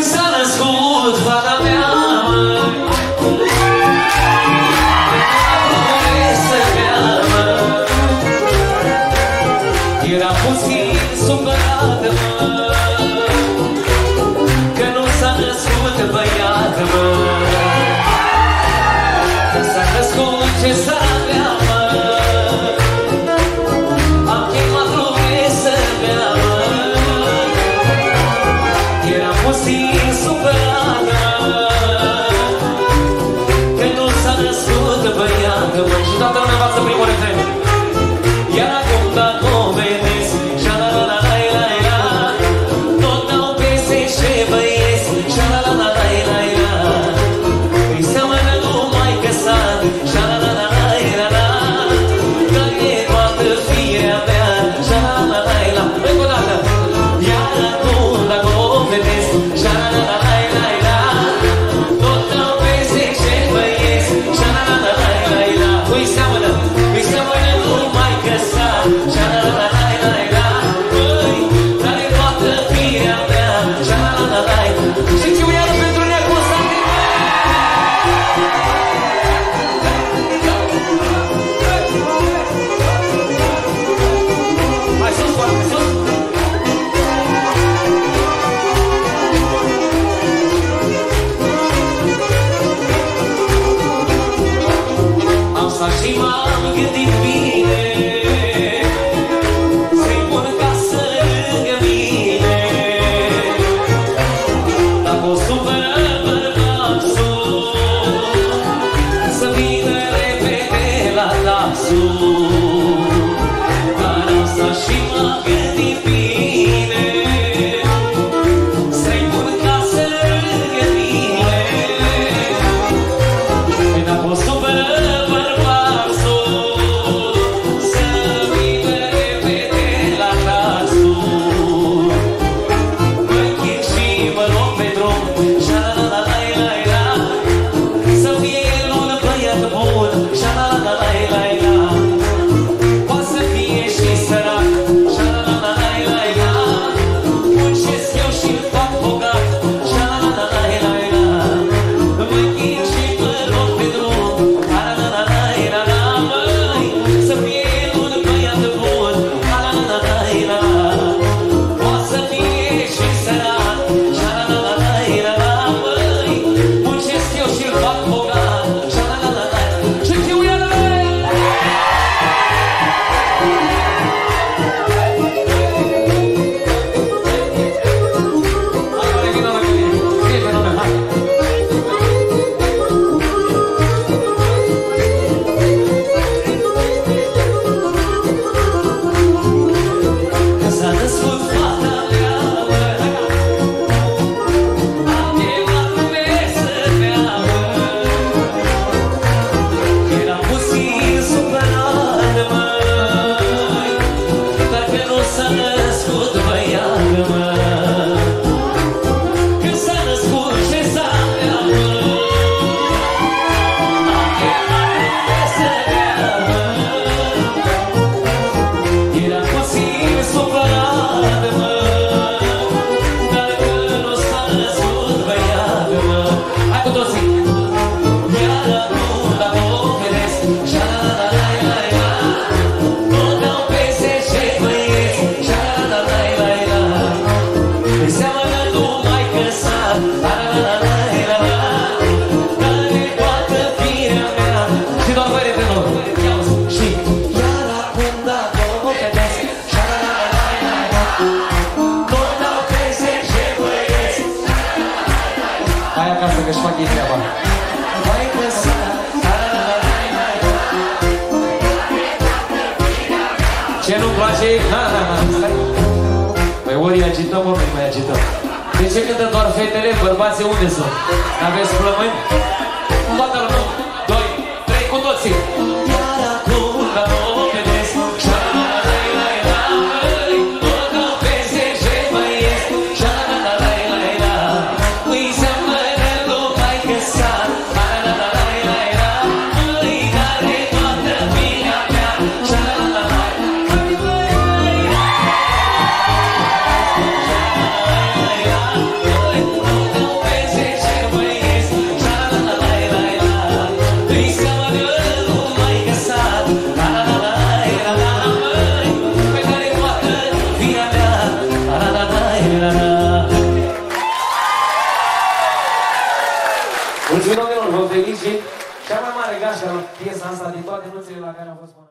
când s-a născut fata mea Era puțin supărată, mă Că nu s-a născut băiat, s-a născut Assim, se sobrada. că își fac ei treaba. Ce nu-mi place? Na, na, na, stai. Păi ori agităm, ori nu mai agităm. De ce cântă doar fetele? Bărbații unde sunt? N-aveți plămâni? Toată lumea Mulțumim, domnilor, vă felicit. Cea mai mare gașcă la piesa asta din toate nuțele la care am fost până